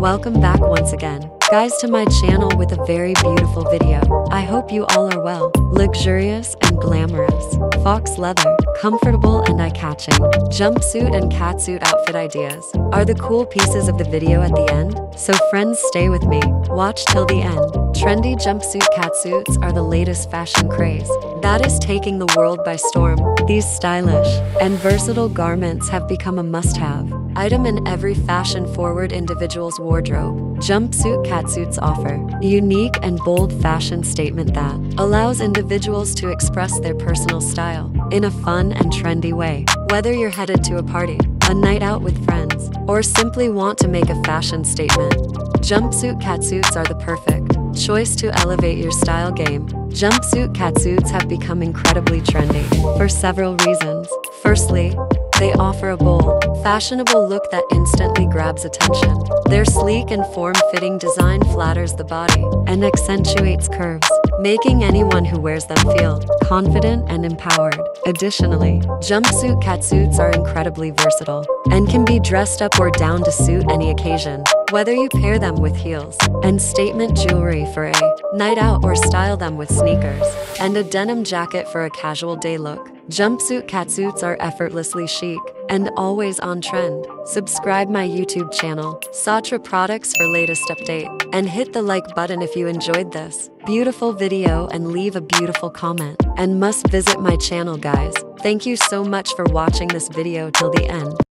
Welcome back once again, guys to my channel with a very beautiful video. I hope you all are well, luxurious and glamorous, fox leather, comfortable and eye-catching, jumpsuit and catsuit outfit ideas. Are the cool pieces of the video at the end, so friends stay with me, watch till the end. Trendy jumpsuit catsuits are the latest fashion craze that is taking the world by storm. These stylish and versatile garments have become a must-have item in every fashion-forward individual's wardrobe. Jumpsuit catsuits offer a unique and bold fashion statement that allows individuals to express their personal style in a fun and trendy way. Whether you're headed to a party, a night out with friends, or simply want to make a fashion statement, jumpsuit catsuits are the perfect choice to elevate your style game. Jumpsuit catsuits have become incredibly trendy for several reasons. Firstly, they offer a bold, fashionable look that instantly grabs attention. Their sleek and form-fitting design flatters the body and accentuates curves, making anyone who wears them feel confident and empowered. Additionally, jumpsuit catsuits are incredibly versatile and can be dressed up or down to suit any occasion. Whether you pair them with heels and statement jewelry for a night out or style them with sneakers and a denim jacket for a casual day look, jumpsuit catsuits are effortlessly chic and always on trend. Subscribe my YouTube channel, Sotra Products for latest update, and hit the like button if you enjoyed this beautiful video and leave a beautiful comment. And must visit my channel guys. Thank you so much for watching this video till the end.